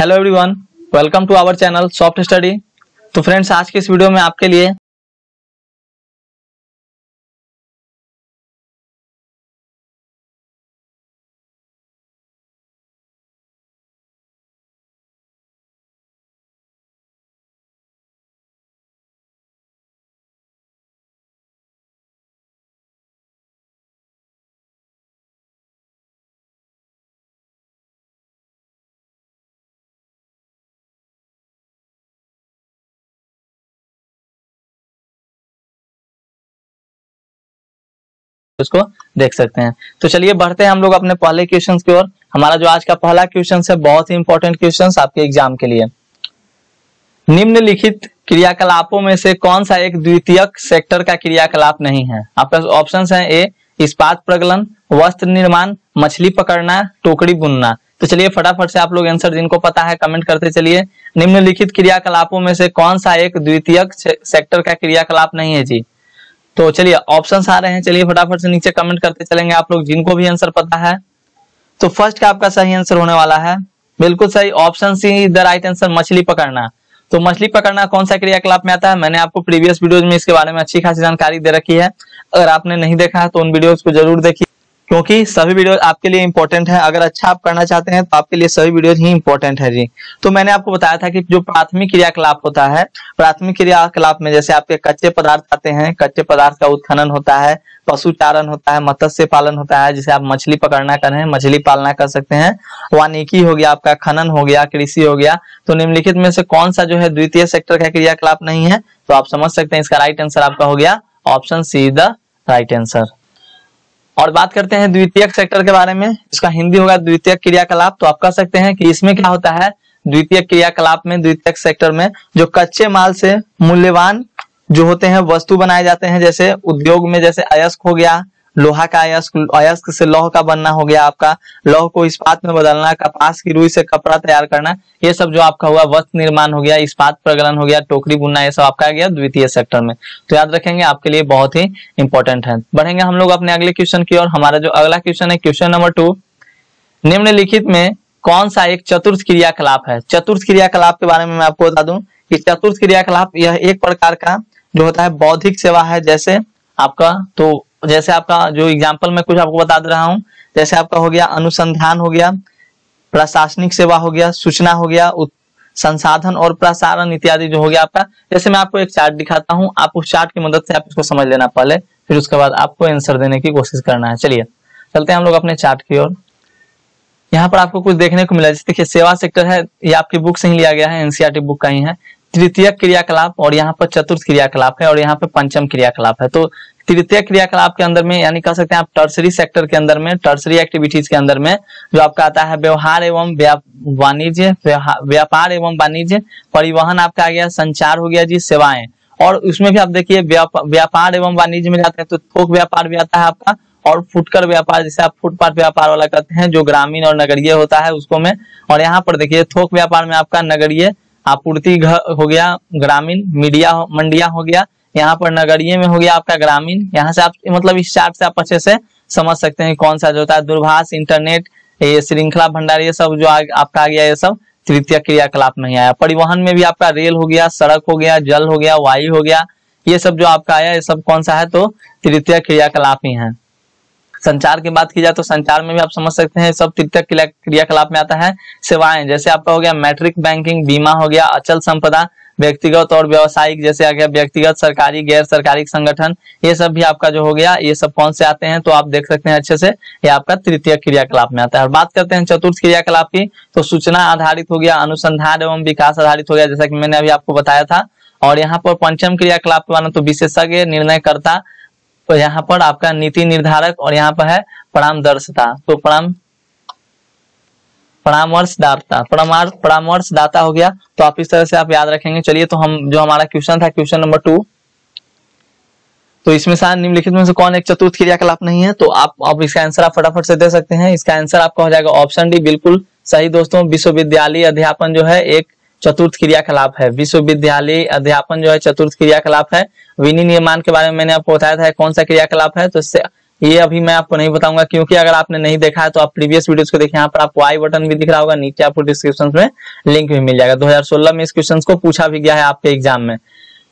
Hello everyone welcome to our channel soft study तो friends आज के इस वीडियो में आपके लिए उसको देख सकते हैं। तो चलिए बढ़ते हैं हम लोग अपने पहले क्वेश्चन की ओर। हमारा जो आज का पहला क्वेश्चन है, बहुत ही इंपॉर्टेंट क्वेश्चन आपके एग्ज़ाम के लिए। निम्नलिखित क्रियाकलापों में से कौन सा एक द्वितीयक सेक्टर का क्रियाकलाप नहीं है? आपका ऑप्शन है, ए, इस्पात प्रगलन, वस्त्र निर्माण, मछली पकड़ना, टोकरी बुनना। तो चलिए फटाफट से आप लोग आंसर जिनको पता है कमेंट करते चलिए। निम्नलिखित क्रियाकलापों में से कौन सा एक द्वितीयक सेक्टर का क्रियाकलाप नहीं है जी? तो चलिए ऑप्शंस आ रहे हैं। चलिए, फटाफट से नीचे कमेंट करते चलेंगे आप लोग, जिनको भी आंसर पता है। तो फ़र्स्ट का आपका सही आंसर होने वाला है। बिल्कुल सही option C the right answer मछली पकड़ना। तो मछली पकड़ना कौन सा क्रियाकलाप में आता है? मैंने आपको प्रीवियस वीडियोज़ में इसके बारे में अच्छी खासी जानकारी दे रखी है। अगर आपने नहीं देखा है तो उन वीडियोज़ को ज़रूर देखिए। क्योंकि सभी वीडियो आपके लिए इंपॉर्टेंट है। अगर अच्छा आप करना चाहते हैं तो आपके लिए सभी वीडियो ही इंपॉर्टेंट है जी। तो मैंने आपको बताया था कि जो प्राथमिक क्रियाकलाप होता है, प्राथमिक क्रियाकलाप में जैसे आपके कच्चे पदार्थ आते हैं, कच्चे पदार्थ का उत्खनन होता है पशु चारण होता है, मत्स्य पालन होता है, जिसे आप मछली पकड़ना करें मछली पालना कर सकते हैं। वानिकी हो गया, आपका खनन हो गया, कृषि हो गया। तो निम्नलिखित में से कौन सा जो है द्वितीय सेक्टर का क्रियाकलाप नहीं है? तो आप समझ सकते हैं, इसका राइट आंसर आपका हो गया option C the right answer और बात करते हैं द्वितीय सेक्टर के बारे में। इसका हिंदी होगा द्वितीय क्रियाकलाप। तो आप कह सकते हैं कि इसमें क्या होता है? द्वितीय क्रियाकलाप में द्वितीय सेक्टर में जो कच्चे माल से मूल्यवान जो होते हैं, वस्तु बनाए जाते हैं, जैसे उद्योग में जैसे अयस्क हो गया लोहा का अयस्क अयस्क से लौह का बनना हो गया आपका। लौह को इस्पात में बदलना, कपास की रुई से कपड़ा तैयार करना, ये सब जो आपका हुआ वस्त्र निर्माण हो गया इस्पात प्रगलन हो गया, टोकरी बुनना, ये सब आपका आ गया द्वितीय सेक्टर में। तो याद रखेंगे, आपके लिए बहुत ही इंपॉर्टेंट है। बढ़ेंगे हम लोग अपने अगले क्वेश्चन की और हमारा जो अगला क्वेश्चन है क्वेश्चन नंबर टू निम्नलिखित में कौन सा एक चतुर्थ क्रियाकलाप है? चतुर्थ क्रियाकलाप के बारे में मैं आपको बता दूँ कि चतुर्थ क्रियाकलाप यह एक प्रकार का जो होता है बौद्धिक सेवा है, जैसे आपका तो जैसे आपका जो एग्ज़ाम्पल मैं कुछ आपको बता दे रहा हूँ, जैसे आपका हो गया अनुसंधान हो गया, प्रशासनिक सेवा हो गया, सूचना हो गया संसाधन और प्रसारण इत्यादि जो हो गया आपका। जैसे मैं आपको एक चार्ट दिखाता हूँ, आप उस चार्ट की मदद से आप इसको समझ लेना पहले, फिर उसके बाद आपको आंसर देने की कोशिश करना है। चलिए, चलते हैं हम लोग अपने चार्ट की ओर। यहाँ पर आपको कुछ देखने को मिला, जैसे देखिए, सेवा सेक्टर है, ये आपकी बुक से ही लिया गया है एनसीआरटी बुक का ही है। तृतीय क्रियाकलाप और यहाँ पर चतुर्थ क्रियाकलाप है और यहाँ पे पंचम क्रियाकलाप है। तो तृतीय क्रियाकलाप के अंदर में, यानी कह सकते हैं आप टर्सरी सेक्टर के अंदर में टर्सरी एक्टिविटीज़ के अंदर में, जो आपका आता है व्यवहार एवं वाणिज्य व्यापार एवं वाणिज्य, परिवहन आपका आ गया, संचार हो गया जी, सेवाएँ। और उसमें भी आप देखिए व्यापार एवं वाणिज्य में जाते हैं तो थोक व्यापार भी आता है आपका, और फुटकर व्यापार, जिसे आप फुटपाथ व्यापार वाला कहते हैं, जो ग्रामीण और नगरीय होता है, उसको में, और यहाँ पर देखिए, थोक व्यापार में आपका नगरीय आपूर्ति हो गया, ग्रामीण, मीडिया मंडिया हो गया यहाँ पर नगरीय में हो गया आपका ग्रामीण। यहाँ से आप मतलब इस चार्ट से आप अच्छे से समझ सकते हैं कौन सा जो होता है दूरभाष इंटरनेट ये श्रृंखला भंडार ये सब जो आ, आपका आ गया ये सब तृतीय क्रियाकलाप नहीं आया। परिवहन में भी आपका रेल हो गया सड़क हो गया जल हो गया वायु हो गया ये सब जो आपका आया ये सब कौन सा है तो तृतीय क्रियाकलाप ही है। संचार की बात की जाए तो संचार में भी आप समझ सकते हैं सब तृतीय क्रियाकलाप में आता है सेवाएँ। जैसे आपका हो गया मैट्रिक बैंकिंग बीमा हो गया अचल संपदा व्यक्तिगत और व्यवसायिक, जैसे आ गया व्यक्तिगत, सरकारी, गैर सरकारी संगठन, ये सब भी आपका जो हो गया, ये सब कौन से आते हैं तो आप देख सकते हैं अच्छे से, ये आपका तृतीय क्रियाकलाप में आता है। और बात करते हैं चतुर्थ क्रियाकलाप की तो सूचना आधारित हो गया, अनुसंधान एवं विकास आधारित हो गया, जैसा कि मैंने अभी आपको बताया था। और यहाँ पर पंचम क्रियाकलाप बारे तो विशेषज्ञ निर्णय करता तो यहाँ पर आपका नीति निर्धारक और यहाँ पर है परामदर्शता। तो पराम परामर्शदाता, परामर्श, परामर्शदाता हो गया। तो आप इस तरह से आप याद रखेंगे। चलिए तो हम, जो हमारा क्वेश्चन था क्वेश्चन नंबर टू तो इसमें से निम्नलिखित में से कौन एक चतुर्थ क्रियाकलाप नहीं है? तो आप अब इसका आंसर आप फटाफट से दे सकते हैं। इसका आंसर आपका हो जाएगा ऑप्शन डी बिल्कुल सही दोस्तों। विश्वविद्यालय अध्यापन जो है, एक चतुर्थ क्रियाकलाप है। विश्वविद्यालय अध्यापन जो है, चतुर्थ क्रियाकलाप है। विनी निर्माण के बारे में मैंने आपको बताया था, कौन सा क्रियाकलाप है? तो ये अभी मैं आपको नहीं बताऊँगा, क्योंकि अगर आपने नहीं देखा है तो आप प्रीवियस वीडियोस को देखें यहाँ पर आपको आई बटन भी दिख रहा होगा, नीचे आपको डिस्क्रिप्शन में लिंक भी मिल जाएगा। 2016 में इस क्वेश्चन को पूछा भी गया है आपके एग्ज़ाम में।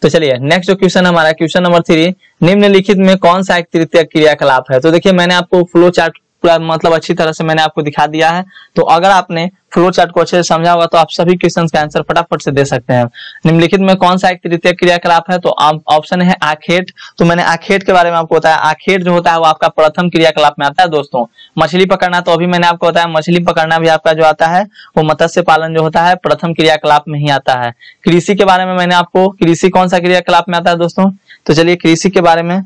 तो चलिए नेक्स्ट जो क्वेश्चन हमारा क्वेश्चन नंबर थ्री निम्नलिखित में कौन सा एक तृतीय क्रियाकलाप है? तो देखिए, मैंने आपको फ्लो चार्ट पूरा मतलब अच्छी तरह से मैंने आपको दिखा दिया है। तो अगर आपने फ्लो चार्ट को अच्छे से समझा होगा तो आप सभी क्वेश्चन का आंसर फटाफट से दे सकते हैं। निम्नलिखित में कौन सा एक तृतीय क्रियाकलाप है? तो ऑप्शन है आखेट। तो मैंने आखेट के बारे में आपको बताया। आखेट जो होता है, वो आपका प्रथम क्रियाकलाप में आता है, दोस्तों। मछली पकड़ना तो अभी मैंने आपको बताया, मछली पकड़ना भी आपका जो आता है, वो मत्स्य पालन जो होता है, प्रथम क्रियाकलाप में ही आता है। कृषि के बारे में मैंने आपको, कृषि कौन सा क्रियाकलाप में आता है, दोस्तों? तो चलिए कृषि के बारे में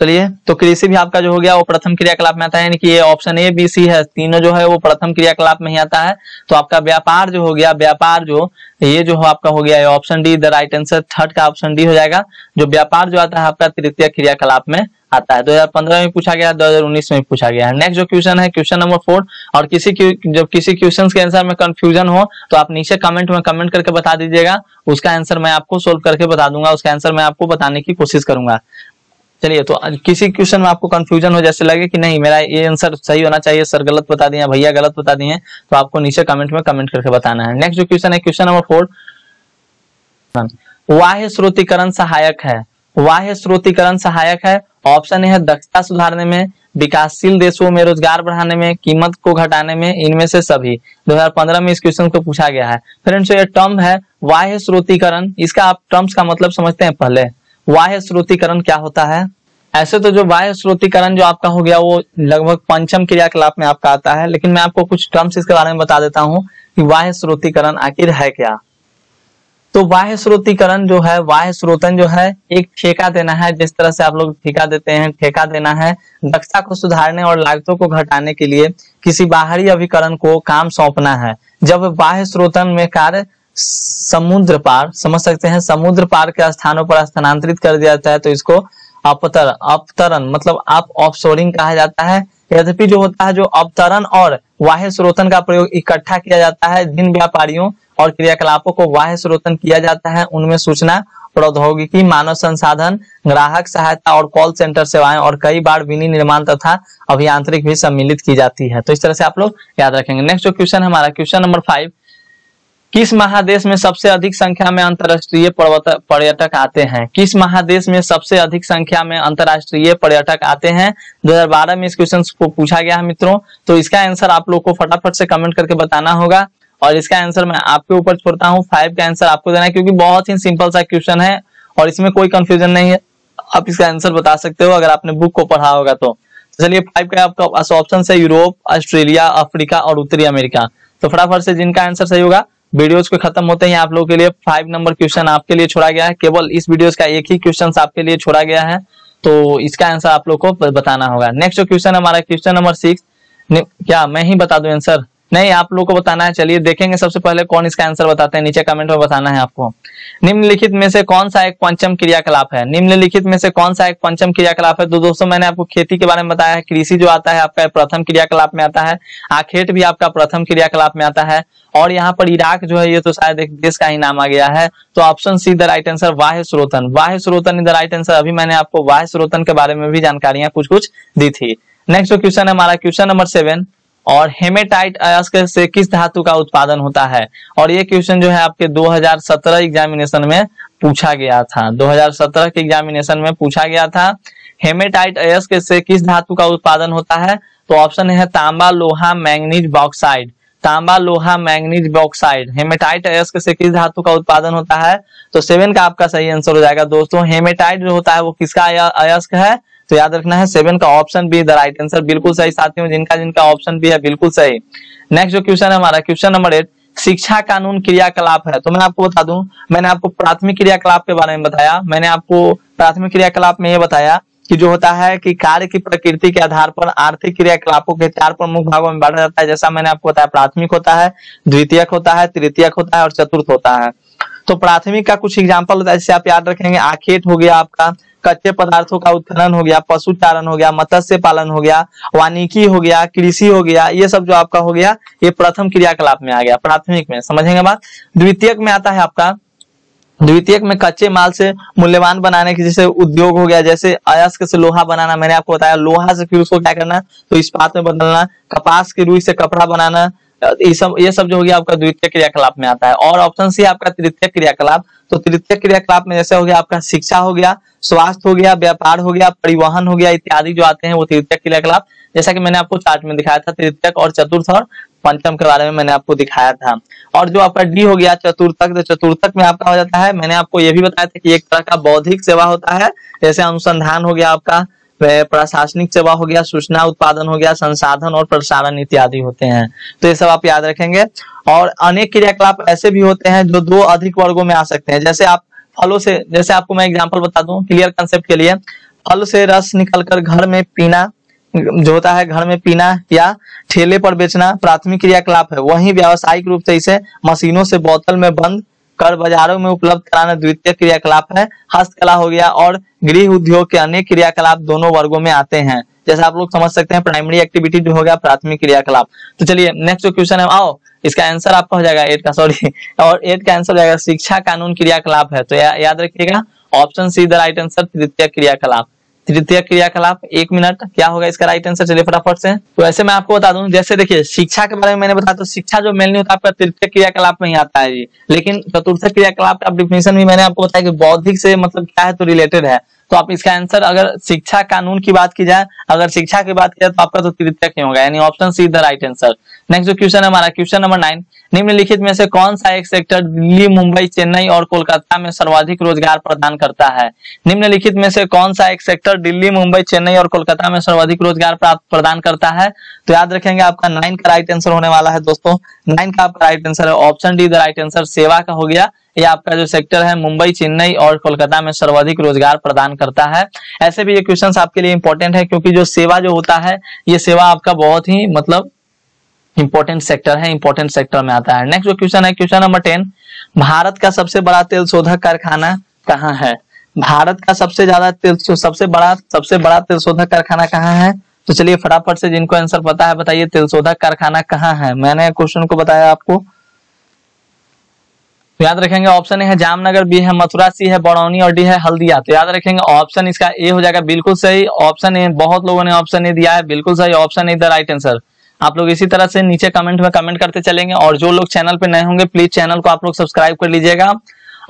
चलिए तो कृषि भी आपका जो हो गया, वो प्रथम क्रियाकलाप में आता है, यानी कि ये ऑप्शन ए बी सी है। तीनों जो है, वो प्रथम क्रियाकलाप में ही आता है। तो आपका व्यापार जो हो गया, व्यापार जो, ये जो आपका हो गया option D the right answer third का ऑप्शन डी हो जाएगा। जो व्यापार जो आता है, आपका तृतीय क्रियाकलाप में आता है। 2015 में पूछा गया 2019 में पूछा गया। है नेक्स्ट जो क्वेश्चन है क्वेश्चन नंबर फोर और किसी जब किसी क्वेश्चन के आंसर में कंफ्यूजन हो तो आप नीचे कमेंट में कमेंट करके बता दीजिएगा। उसका आंसर मैं आपको सोल्व करके बता दूँगा। उसका आंसर मैं आपको बताने की कोशिश करूँगा। चलिए तो किसी क्वेश्चन में आपको कंफ्यूजन हो जैसे लगे कि नहीं, मेरा ये आंसर सही होना चाहिए सर गलत बता दिए भैया गलत बता दिए तो आपको नीचे कमेंट में कमेंट करके बताना है। नेक्स्ट जो क्वेश्चन है क्वेश्चन नंबर फोर वाह्य श्रोतिकरण सहायक है। वाह्य श्रोतिकरण सहायक है। ऑप्शन है दक्षता सुधारने में, विकासशील देशों में, रोज़गार बढ़ाने में, कीमत को घटाने में, इनमें से सभी। 2015 में इस क्वेश्चन को पूछा गया है। फ्रेंड्स ये टर्म है वाह्य श्रोतिकरण। इसका आप टर्म्स का मतलब समझते हैं पहले। वाह्य श्रोतिकरण क्या होता है? ऐसे तो जो वाह्य श्रोतिकरण जो आपका हो गया, वो लगभग पंचम क्रियाकलाप में आपका आता है, लेकिन मैं आपको कुछ टर्म्स इसके बारे में बता देता हूँ कि वाह्य श्रोतिकरण आखिर है क्या। तो वाह्य श्रोतिकरण जो है वाह्य श्रोतन जो है, एक ठेका देना है, जिस तरह से आप लोग ठेका देते हैं, ठेका देना है दक्षता को सुधारने और लागतों को घटाने के लिए किसी बाहरी अभिकरण को काम सौंपना है। जब बाह्य श्रोतन में कार्य समुद्र पार समझ सकते हैं समुद्र पार के स्थानों पर स्थानांतरित कर दिया जाता है तो इसको अपतर, अपतरण मतलब आप ऑफशोरिंग कहा जाता है। यद्यपि जो होता है, जो अवतरण और वाह्य स्रोतन का प्रयोग इकट्ठा किया जाता है, जिन व्यापारियों और क्रियाकलापों को वाह्य स्रोतन किया जाता है, उनमें सूचना प्रौद्योगिकी, मानव संसाधन, ग्राहक सहायता और कॉल सेंटर सेवाएँ और कई बार विनिर्माण तथा अभियांत्रिक भी सम्मिलित की जाती है। तो इस तरह से आप लोग याद रखेंगे। नेक्स्ट जो क्वेश्चन हमारा क्वेश्चन नंबर फाइव किस महादेश में सबसे अधिक संख्या में अंतरराष्ट्रीय पर्यटक आते हैं? किस महादेश में सबसे अधिक संख्या में अंतरराष्ट्रीय पर्यटक आते हैं? 2012 में इस क्वेश्चन को पूछा गया है मित्रों। तो इसका आंसर आप लोग को फटाफट से कमेंट करके बताना होगा। और इसका आंसर मैं आपके ऊपर छोड़ता हूँ। फाइव का आंसर आपको देना है, क्योंकि बहुत ही सिंपल सा क्वेश्चन है और इसमें कोई कंफ्यूजन नहीं है। आप इसका आंसर बता सकते हो अगर आपने बुक को पढ़ा होगा तो। चलिए फाइव का आपका ऑप्शन है यूरोप ऑस्ट्रेलिया अफ्रीका और उत्तरी अमेरिका तो फटाफट से जिनका आंसर सही होगा वीडियोस को खत्म होते ही आप लोगों के लिए फाइव नंबर क्वेश्चन आपके लिए छोड़ा गया है। केवल इस वीडियोस का एक ही क्वेश्चन आपके लिए छोड़ा गया है। तो इसका आंसर आप लोग को बताना होगा। नेक्स्ट जो क्वेश्चन हमारा क्वेश्चन नंबर सिक्स क्या मैं ही बता दू आंसर नहीं, आप लोग को बताना है। चलिए, देखेंगे सबसे पहले कौन इसका आंसर बताते हैं। नीचे कमेंट में बताना है आपको। निम्नलिखित में से कौन सा एक पंचम क्रियाकलाप है? निम्नलिखित में से कौन सा एक पंचम क्रियाकलाप है? तो दोस्तों, मैंने आपको खेती के बारे में बताया है। कृषि जो आता है, आपका प्रथम क्रियाकलाप में आता है। आखेट भी आपका प्रथम क्रियाकलाप में आता है। और यहाँ पर इराक जो है, ये तो शायद एक देश का ही नाम आ गया है। तो option C the right answer वाह्य स्रोतन। वाह्य स्रोतन द राइट आंसर अभी मैंने आपको वाह्य स्रोतन के बारे में भी जानकारियाँ कुछ कुछ दी थी। नेक्स्ट जो क्वेश्चन है, हमारा क्वेश्चन नंबर सेवन और हेमेटाइट अयस्क से किस धातु का उत्पादन होता है? और ये क्वेश्चन जो है आपके 2017 एग्जामिनेशन में पूछा गया था। 2017 के एग्जामिनेशन में पूछा गया था हेमेटाइट अयस्क से किस धातु का उत्पादन होता है? तो ऑप्शन है तांबा लोहा मैंगनीज बॉक्साइड। तांबा लोहा मैंगनीज बॉक्साइड। हेमेटाइट अयस्क से किस धातु का उत्पादन होता है? तो सेवन का आपका सही आंसर हो जाएगा। दोस्तों हेमेटाइट जो होता है वो किसका अयस्क है? तो याद रखना है सेवन का option B the right answer बिल्कुल सही। साथियों, जिनका जिनका ऑप्शन बी है, बिल्कुल सही। नेक्स्ट जो क्वेश्चन है हमारा क्वेश्चन नंबर एट शिक्षा कानून क्रियाकलाप है। तो मैं आपको बता दूँ, मैंने आपको प्राथमिक क्रियाकलाप के बारे में बताया। मैंने आपको प्राथमिक क्रियाकलाप में ये बताया कि जो होता है कि कार्य की प्रकृति के आधार पर आर्थिक क्रियाकलापों के चार प्रमुख भागों में बांटा जाता है। जैसा मैंने आपको बताया, प्राथमिक होता है, द्वितीयक होता है, तृतीयक होता है और चतुर्थ होता है। तो प्राथमिक का कुछ एग्ज़ाम्पल होता है जैसे आप याद रखेंगे। आखेट हो गया आपका कच्चे पदार्थों का उत्खनन हो गया पशु चारण हो गया, मत्स्य पालन हो गया, वानिकी हो गया, कृषि हो गया, ये सब जो आपका हो गया, ये प्रथम क्रियाकलाप में आ गया, प्राथमिक में। समझेंगे बात? द्वितीयक में आता है आपका, द्वितीयक में कच्चे माल से मूल्यवान बनाने की जैसे उद्योग हो गया, जैसे अयस्क से लोहा बनाना, मैंने आपको बताया, लोहा से फिर उसको क्या करना तो इस्पात में बदलना, कपास की रुई से कपड़ा बनाना ये सब ये सब जो हो गया आपका द्वितीय क्रियाकलाप में आता है। और ऑप्शन सी आपका तृतीय क्रियाकलाप। तो तृतीय क्रियाकलाप में जैसे हो गया आपका शिक्षा हो गया, स्वास्थ्य हो गया, व्यापार हो गया, परिवहन हो गया, इत्यादि जो आते हैं वो तृतीय क्रियाकलाप। जैसा कि मैंने आपको चार्ट में दिखाया था तृतीय और चतुर्थ और पंचम के बारे में मैंने आपको दिखाया था। और जो आपका डी हो गया, चतुर्थक तो चतुर्थक में आपका हो जाता है। मैंने आपको ये भी बताया था कि एक तरह का बौद्धिक सेवा होता है। जैसे अनुसंधान हो गया आपका प्रशासनिक सेवा हो गया, सूचना उत्पादन हो गया, संसाधन और प्रसारण इत्यादि होते हैं। तो ये सब आप याद रखेंगे। और अनेक क्रियाकलाप ऐसे भी होते हैं जो दो अधिक वर्गों में आ सकते हैं। जैसे आप फलों से, जैसे आपको मैं एग्ज़ाम्पल बता दूँ क्लियर कंसेप्ट के लिए। फल से रस निकलकर घर में पीना, जो होता है घर में पीना या ठेले पर बेचना प्राथमिक क्रियाकलाप है। वही व्यावसायिक रूप से इसे मशीनों से बोतल में बंद कर बाजारों में उपलब्ध कराना द्वितीय क्रियाकलाप है। हस्तकला हो गया और गृह उद्योग के अनेक क्रियाकलाप दोनों वर्गों में आते हैं। जैसे आप लोग समझ सकते हैं प्राइमरी एक्टिविटी जो हो गया प्राथमिक क्रियाकलाप। तो चलिए नेक्स्ट जो क्वेश्चन है आओ इसका आंसर आपका हो जाएगा एट का सॉरी और एट का आंसर हो जाएगा शिक्षा कानून क्रियाकलाप है। तो या, याद रखिएगा option C the right answer तृतीय क्रियाकलाप। तृतीय क्रियाकलाप, एक मिनट, क्या होगा इसका राइट आंसर चलिए फटाफट से। तो ऐसे मैं आपको बता दूँ, जैसे देखिए, शिक्षा के बारे में मैंने बताया तो शिक्षा जो मेनली होता है, आपका तृतीय क्रियाकलाप में ही आता है जी। लेकिन चतुर्थ क्रियाकलाप का डिफिनेशन भी मैंने आपको बताया कि बौद्धिक से मतलब क्या है तो रिलेटेड है। तो आप इसका आंसर अगर शिक्षा कानून की बात की जाए, अगर शिक्षा की बात की जाए तो आपका तो तृतीय नहीं होगा यानी option C the right answer next जो क्वेश्चन है हमारा क्वेश्चन नंबर नाइन निम्नलिखित में से कौन सा एक सेक्टर दिल्ली, मुंबई, चेन्नई और कोलकाता में सर्वाधिक रोज़गार प्रदान करता है? निम्नलिखित में से कौन सा एक सेक्टर दिल्ली, मुंबई, चेन्नई और कोलकाता में सर्वाधिक रोज़गार प्रदान करता है? तो याद रखेंगे आपका नाइन का राइट आंसर होने वाला है दोस्तों। नाइन का आपका राइट आंसर है option D the right answer सेवा का हो गया। ये आपका जो सेक्टर है, मुंबई, चेन्नई और कोलकाता में सर्वाधिक रोज़गार प्रदान करता है। ऐसे भी ये क्वेश्चन आपके लिए इंपॉर्टेंट है, क्योंकि जो सेवा जो होता है, ये सेवा आपका बहुत ही मतलब इंपॉर्टेंट सेक्टर है इंपॉर्टेंट सेक्टर में आता है। नेक्स्ट जो क्वेश्चन है क्वेश्चन नंबर टेन भारत का सबसे बड़ा तेल शोधक कारखाना कहाँ है? भारत का सबसे ज़्यादा तेल सबसे बड़ा सबसे बड़ा तेल शोधक कारखाना कहाँ है? तो चलिए फटाफट से जिनको आंसर पता है, बताइए तेल शोधक कारखाना कहाँ है? मैंने क्वेश्चन को बताया आपको। तो याद रखेंगे ऑप्शन ए है जामनगर बी है मथुरा सी है बड़ौनी और डी है हल्दिया। तो याद रखेंगे ऑप्शन इसका ए हो जाएगा बिल्कुल सही। ऑप्शन ए, बहुत लोगों ने ऑप्शन ए दिया है, बिल्कुल सही। Option A the right answer आप लोग इसी तरह से नीचे कमेंट में कमेंट करते चलेंगे और जो लोग चैनल पे नए होंगे प्लीज़ चैनल को आप लोग सब्सक्राइब कर लीजिएगा।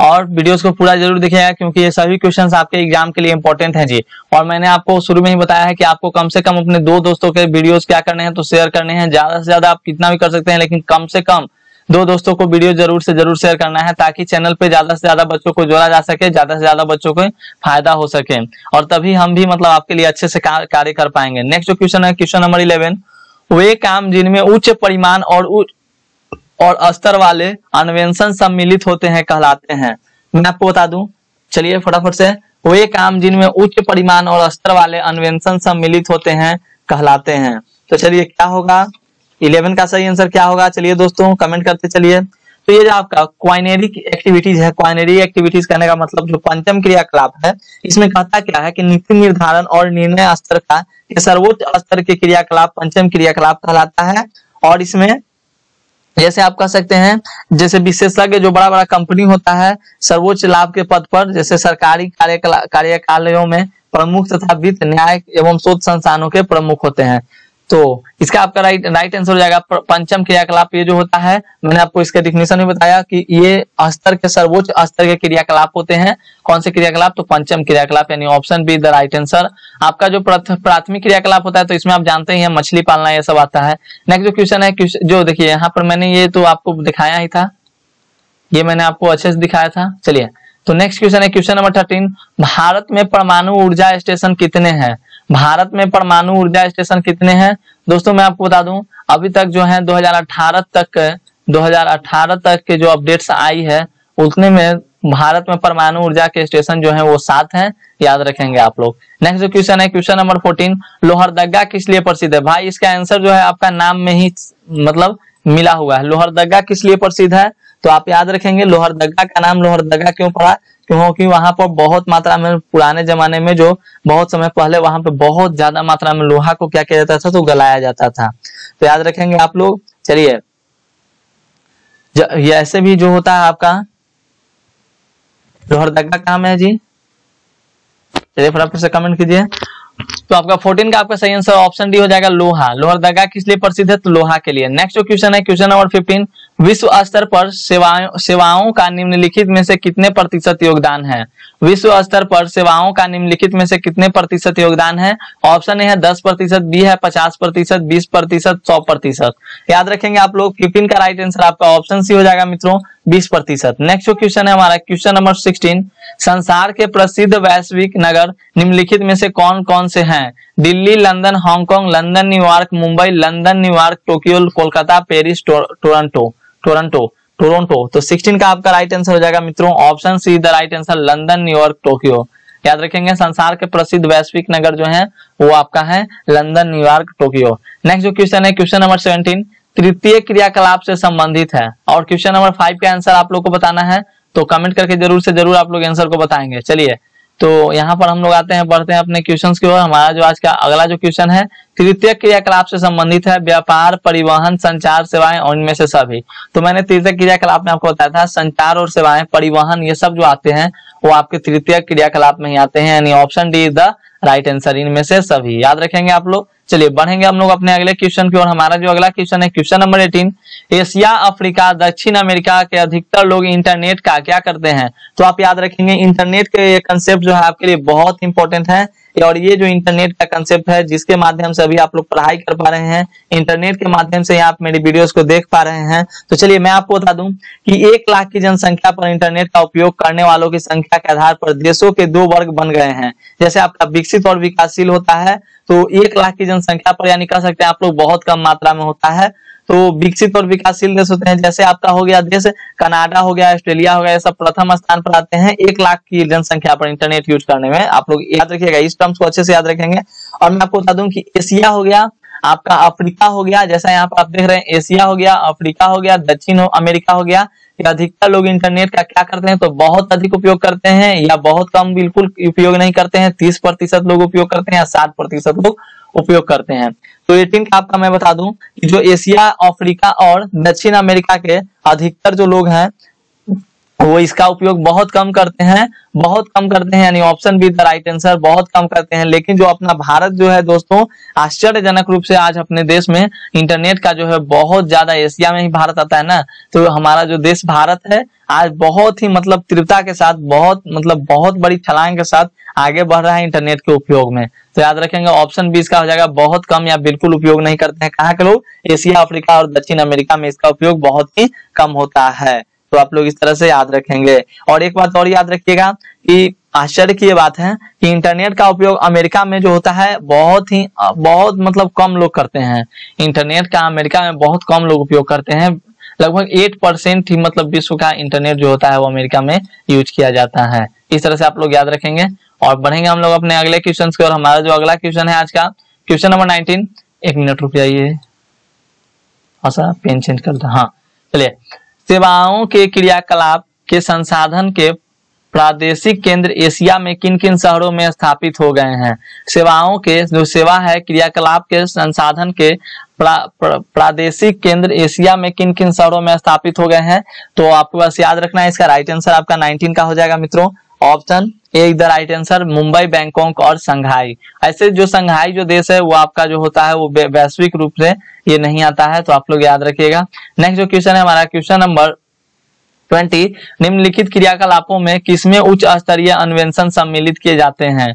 और वीडियोस को पूरा ज़रूर देखिएगा, क्योंकि ये सभी क्वेश्चंस आपके एग्ज़ाम के लिए इंपॉर्टेंट हैं जी। और मैंने आपको शुरू में ही बताया है कि आपको कम से कम अपने दो दोस्तों के वीडियोस क्या करने हैं तो शेयर करने हैं। ज़्यादा से ज़्यादा आप कितना भी कर सकते हैं, लेकिन कम से कम दो दोस्तों को वीडियो ज़रूर से ज़रूर शेयर करना है ताकि चैनल पे ज़्यादा से ज़्यादा बच्चों को जोड़ा जा सके, ज़्यादा से ज़्यादा बच्चों को फ़ायदा हो सके। और तभी हम भी मतलब आपके लिए अच्छे से कार्य कर पाएँगे। नेक्स्ट जो क्वेश्चन है क्वेश्चन नंबर इलेवन वे काम जिनमें उच्च परिमाण और उच्च और स्तर वाले अन्वेषण सम्मिलित होते हैं, कहलाते हैं। मैं आपको बता दूँ, चलिए फटाफट से। वे काम जिनमें उच्च परिमाण और स्तर वाले अन्वेषण सम्मिलित होते हैं, कहलाते हैं। तो चलिए, क्या होगा? इलेवन का सही आंसर क्या होगा? चलिए दोस्तों कमेंट करते चलिए। तो ये जो आपका क्वाइनरी एक्टिविटीज़ है क्वाइनरी एक्टिविटीज़ कहने का मतलब जो पंचम क्रियाकलाप है, इसमें कहता क्या है कि नीति निर्धारण और निर्णय स्तर का सर्वोच्च स्तर के क्रियाकलाप, पंचम क्रियाकलाप कहलाता है। और इसमें जैसे आप कह सकते हैं, जैसे विशेषज्ञ जो बड़ा बड़ा कंपनी होता है, सर्वोच्च लाभ के पद पर, जैसे सरकारी कार्यकालयों में प्रमुख तथा वित्त न्याय एवं शोध संस्थानों के प्रमुख होते हैं। तो इसका आपका राइट राइट आंसर हो जाएगा। पंचम क्रियाकलाप ये जो होता है, मैंने आपको इसका डिफिनेशन भी बताया कि ये स्तर के सर्वोच्च स्तर के क्रियाकलाप होते हैं। कौन से क्रियाकलाप? तो पंचम क्रियाकलाप, यानी option B the right answer आपका जो प्राथमिक क्रियाकलाप होता है तो इसमें आप जानते ही हैं, मछली पालना ये सब आता है। नेक्स्ट जो क्वेश्चन है जो देखिए, यहाँ पर मैंने ये तो आपको दिखाया ही था। ये मैंने आपको अच्छे से दिखाया था। चलिए तो नेक्स्ट क्वेश्चन है क्वेश्चन नंबर थर्टीन भारत में परमाणु ऊर्जा स्टेशन कितने हैं? भारत में परमाणु ऊर्जा स्टेशन कितने हैं? दोस्तों, मैं आपको बता दूँ, अभी तक जो है 2018 तक 2018 तक के जो अपडेट्स आई है, उतने में भारत में परमाणु ऊर्जा के स्टेशन जो है, वो सात हैं। याद रखेंगे आप लोग। नेक्स्ट जो क्वेश्चन है क्वेश्चन नंबर फोर्टीन लोहरदगा किस लिए प्रसिद्ध है? भाई, इसका आंसर जो है, आपका नाम में ही मतलब मिला हुआ है। लोहरदगा किस लिए प्रसिद्ध है? तो आप याद रखेंगे लोहरदगा का नाम लोहरदगा क्यों पड़ा? क्योंकि वहाँ पर बहुत मात्रा में पुराने जमाने में जो बहुत समय पहले वहाँ पर बहुत ज़्यादा मात्रा में लोहा को क्या किया जाता था? तो गलाया जाता था। तो याद रखेंगे आप लोग, चलिए। ये ऐसे भी जो होता है आपका। लोहरदगा कहाँ में है जी? चलिए फटाफट से कमेंट कीजिए। तो आपका 14 का आपका सही आंसर ऑप्शन डी हो जाएगा लोहा। लोहर दगा किस लिए प्रसिद्ध है? तो लोहा के लिए। नेक्स्ट जो क्वेश्चन है क्वेश्चन नंबर 15 विश्व स्तर पर सेवाओं सेवाओं का निम्नलिखित में से कितने प्रतिशत योगदान है? विश्व स्तर पर सेवाओं का निम्नलिखित में से कितने प्रतिशत योगदान है? ऑप्शन ए है दस प्रतिशत, बी है पचास प्रतिशत, बीस प्रतिशत, सौ प्रतिशत। याद रखेंगे आप लोग फिफ्टीन का राइट आंसर आपका ऑप्शन सी हो जाएगा मित्रों, बीस प्रतिशत। नेक्स्ट क्वेश्चन है हमारा क्वेश्चन नंबर सिक्सटीन संसार के प्रसिद्ध वैश्विक नगर निम्नलिखित में से कौन कौन से हैं? Delhi, London, Hong Kong, London, New York, Mumbai, London, New York, Tokyo, Kolkata, Paris Toronto. Toronto Toronto. तो 16 का आपका राइट आंसर हो जाएगा मित्रों option C the right answer London New York Tokyo याद रखेंगे, संसार के प्रसिद्ध वैश्विक नगर जो है, वो आपका है London New York Tokyo next जो क्वेश्चन है क्वेश्चन नंबर सेवेंटीन तृतीय क्रियाकलाप से संबंधित है। और क्वेश्चन नंबर फाइव का आंसर आप लोग को बताना है तो कमेंट करके ज़रूर से ज़रूर आप लोग आंसर को बताएँगे। चलिए तो यहाँ पर हम लोग आते हैं, बढ़ते हैं अपने क्वेश्चन की ओर। हमारा जो आज का अगला जो क्वेश्चन है तृतीय क्रियाकलाप से संबंधित है, व्यापार, परिवहन, संचार, सेवाएँ, और इनमें से सभी। तो मैंने तृतीय क्रियाकलाप में आपको बताया था, संचार और सेवाएँ, परिवहन, ये सब जो आते हैं, वो आपके तृतीय क्रियाकलाप में ही आते हैं, यानी option D is the right answer इनमें से सभी। याद रखेंगे आप लोग। चलिए, बढ़ेंगे हम लोग अपने अगले क्वेश्चन की ओर। हमारा जो अगला क्वेश्चन है, question number eighteen. Asia, Africa, दक्षिण अमेरिका के अधिकतर लोग इंटरनेट का क्या करते हैं? तो आप याद रखेंगे, इंटरनेट के ये कंसेप्ट जो है आपके लिए बहुत इंपॉर्टेंट है। और ये जो इंटरनेट का कंसेप्ट है, जिसके माध्यम से अभी आप लोग पढ़ाई कर पा रहे हैं इंटरनेट के माध्यम से आप मेरी वीडियोस को देख पा रहे हैं। तो चलिए मैं आपको बता दूँ कि एक लाख की जनसंख्या पर इंटरनेट का उपयोग करने वालों की संख्या के आधार पर देशों के दो वर्ग बन गए हैं। जैसे आपका विकसित और विकासशील होता है तो एक लाख की जनसंख्या पर यानी कह सकते हैं आप लोग बहुत कम मात्रा में होता है। तो विकसित और विकासशील देश होते हैं, जैसे आपका हो गया देश, कनाडा हो गया, ऑस्ट्रेलिया हो गया, ये सब प्रथम स्थान पर आते हैं। एक लाख की जनसंख्या पर इंटरनेट यूज़ करने में। आप लोग याद रखिएगा, इस टर्म्स को अच्छे से याद रखेंगे। और मैं आपको बता दूँ कि एशिया हो गया, आपका अफ्रीका हो गया, जैसा यहाँ पर आप देख रहे हैं, एशिया हो गया, अफ्रीका हो गया, दक्षिण अमेरिका हो गया अधिकतर लोग इंटरनेट का क्या करते हैं तो बहुत अधिक उपयोग करते हैं, या बहुत कम बिल्कुल उपयोग नहीं करते हैं, तीस प्रतिशत लोग उपयोग करते हैं, या सात प्रतिशत लोग उपयोग करते हैं। तो एटीन का आपका मैं बता दूँ कि जो एशिया, अफ्रीका और दक्षिण अमेरिका के अधिकतर जो लोग हैं वो इसका उपयोग बहुत कम करते हैं, बहुत कम करते हैं, यानी option B the right answer बहुत कम करते हैं। लेकिन जो अपना भारत जो है दोस्तों, आश्चर्यजनक रूप से आज अपने देश में इंटरनेट का जो है बहुत ज़्यादा एशिया में ही भारत आता है ना तो हमारा जो देश भारत है, आज बहुत ही मतलब तीव्रता के साथ, बहुत मतलब बहुत बड़ी छलांग के साथ आगे बढ़ रहा है इंटरनेट के उपयोग में। तो याद रखेंगे ऑप्शन बी इसका हो जाएगा बहुत कम या बिल्कुल उपयोग नहीं करते हैं। कहाँ के लोग? एशिया, अफ्रीका और दक्षिण अमेरिका में इसका उपयोग बहुत ही कम होता है। तो आप लोग इस तरह से याद रखेंगे। और एक बात और याद रखिएगा कि आश्चर्य की ये बात है कि इंटरनेट का उपयोग अमेरिका में जो होता है, बहुत ही, बहुत मतलब कम लोग करते हैं। इंटरनेट का अमेरिका में बहुत कम लोग उपयोग करते हैं। लगभग एट परसेंट ही मतलब विश्व का इंटरनेट जो होता है, वो अमेरिका में यूज़ किया जाता है। इस तरह से आप लोग याद रखेंगे। और बढ़ेंगे हम लोग अपने अगले क्वेश्चन की और हमारा जो अगला क्वेश्चन है आज का, क्वेश्चन नंबर नाइनटीन। एक मिनट रुक जाइए हाँ पेन चेंज कर दो। हाँ चलिए। सेवाओं के क्रियाकलाप के संसाधन के प्रादेशिक केंद्र एशिया में किन किन शहरों में स्थापित हो गए हैं? सेवाओं के जो सेवा है क्रियाकलाप के संसाधन के प्रा, प्रा, प्रादेशिक केंद्र एशिया में किन किन शहरों में स्थापित हो गए हैं? तो आपको बस याद रखना है इसका राइट आंसर आपका 19 का हो जाएगा मित्रों। Option A the right answer Mumbai, Bangkok और संघाई ऐसे जो संघाई जो देश है, वो आपका जो होता है, वो वैश्विक रूप से ये नहीं आता है तो आप लोग याद रखिएगा। नेक्स्ट जो क्वेश्चन है, हमारा क्वेश्चन नंबर ट्वेंटी निम्नलिखित क्रियाकलापों में किसमें उच्च स्तरीय अन्वेषण सम्मिलित किए जाते हैं?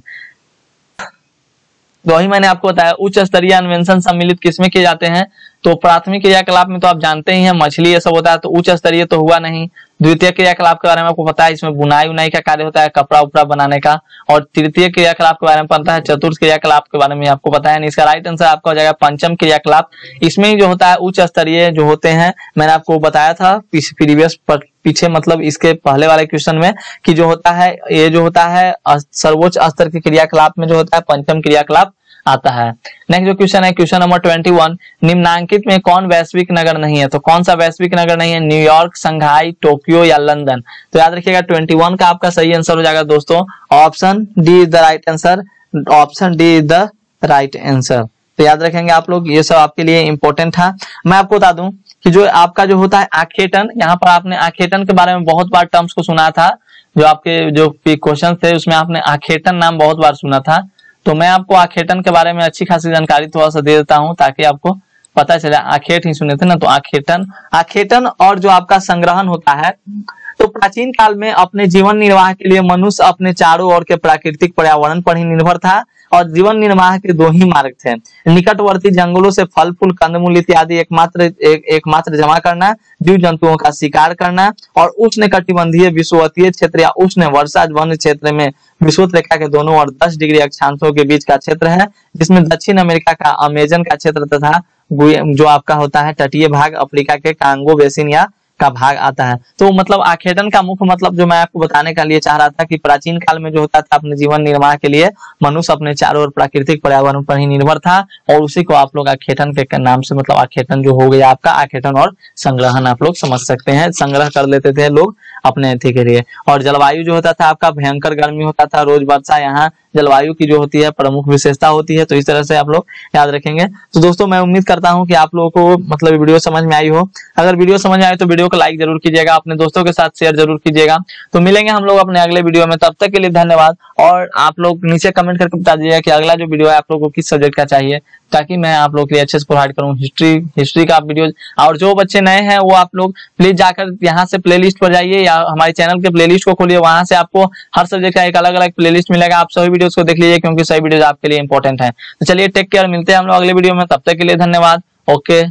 तो वही मैंने आपको बताया, उच्च स्तरीय अन्वेषण सम्मिलित किसमें किए जाते हैं? तो प्राथमिक क्रियाकलाप में तो आप जानते ही हैं, मछली ये सब होता है तो उच्च स्तरीय तो हुआ नहीं। द्वितीय क्रियाकलाप के बारे में आपको पता है इसमें बुनाई उनाई का कार्य होता है, कपड़ा उपड़ा बनाने का। और तृतीय क्रियाकलाप के बारे में पता है, चतुर्थ क्रियाकलाप के बारे में आपको पता है। इसका राइट आंसर आपका हो जाएगा पंचम क्रियाकलाप। इसमें जो होता है, उच्च स्तरीय जो होते हैं, मैंने आपको बताया था प्रीवियस पीछे मतलब इसके पहले वाले क्वेश्चन में, कि जो होता है, ये जो होता है सर्वोच्च स्तर के क्रियाकलाप में जो होता है, पंचम क्रियाकलाप। आता है। नेक्स्ट जो क्वेश्चन है क्वेश्चन नंबर ट्वेंटी वन निम्नांकित में कौन वैश्विक नगर नहीं है? तो कौन सा वैश्विक नगर नहीं है? न्यूयॉर्क संघाई टोक्यो या लंदन तो याद रखिएगा ट्वेंटी वन का आपका सही आंसर हो जाएगा दोस्तों। Option D is the right answer option D is the right answer तो याद रखेंगे आप लोग, ये सब आपके लिए इंपॉर्टेंट था। मैं आपको बता दूँ कि जो आपका जो होता है आखेटन यहाँ पर आपने आखेटन के बारे में बहुत बार टर्म्स को सुना था। जो आपके जो क्वेश्चन थे, उसमें आपने आखेटन नाम बहुत बार सुना था। तो मैं आपको आखेटन के बारे में अच्छी खासी जानकारी थोड़ा सा दे देता हूँ, ताकि आपको पता चले आखेट ही सुने थे ना तो आखेटन आखेटन और जो आपका संग्रहण होता है तो प्राचीन काल में अपने जीवन निर्वाह के लिए मनुष्य अपने चारों ओर के प्राकृतिक पर्यावरण पर ही निर्भर था। और जीवन निर्वाह के दो ही मार्ग थे। निकटवर्ती जंगलों से फल, फूल, कंदमूल इत्यादि एकमात्र, एक, एकमात्र जमा करना जीव जंतुओं का शिकार करना, और उष्ण कटिबंधीय विश्ववतीय क्षेत्र या उष्ण वर्षा वन क्षेत्र में विश्व रेखा के दोनों और 10 डिग्री अक्षांशों के बीच का क्षेत्र है, जिसमें दक्षिण अमेरिका का अमेजन का क्षेत्र तथा जो आपका होता है, तटीय भाग अफ्रीका के कांगो बेसिन या का भाग आता है। तो मतलब आखेटन का मुख्य मतलब जो मैं आपको बताने का लिए चाह रहा था कि प्राचीन काल में जो होता था अपने जीवन निर्वाह के लिए, मनुष्य अपने चारों ओर प्राकृतिक पर्यावरण पर ही निर्भर था और उसी को आप लोग आखेटन के नाम से मतलब आखेटन जो हो गया आपका आखेटन और संग्रहण आप लोग समझ सकते हैं, संग्रह कर लेते थे लोग अपने अथी के लिए। और जलवायु जो होता था आपका भयंकर गर्मी होता था, रोज वर्षा यहाँ जलवायु की जो होती है प्रमुख विशेषता होती है तो इस तरह से आप लोग याद रखेंगे। तो दोस्तों, मैं उम्मीद करता हूँ कि आप लोगों को मतलब वीडियो समझ में आई हो। अगर वीडियो समझ में आए तो वीडियो को लाइक ज़रूर कीजिएगा, अपने दोस्तों के साथ शेयर ज़रूर कीजिएगा। तो मिलेंगे हम लोग अपने अगले वीडियो में, तब तक के लिए धन्यवाद। और आप लोग नीचे कमेंट करके बता दीजिएगा कि अगला जो वीडियो है, आप लोग को किस सब्जेक्ट का चाहिए, ताकि मैं आप लोग के लिए अच्छे से प्रोवाइड करूँ हिस्ट्री हिस्ट्री का वीडियो और जो बच्चे नए हैं, वो आप लोग प्लीज़ जाकर यहाँ से प्लेलिस्ट पर जाइए, या हमारे चैनल के प्लेलिस्ट को खोलिए, वहाँ से आपको हर सब्जेक्ट का एक अलग अलग प्लेलिस्ट मिलेगा। आप सभी वीडियोस को देख लीजिए, क्योंकि सभी वीडियो आपके लिए इंपॉर्टेंट है। तो चलिए टेक केयर मिलते हैं हम लोग अगले वीडियो में, तब तक के लिए धन्यवाद। ओके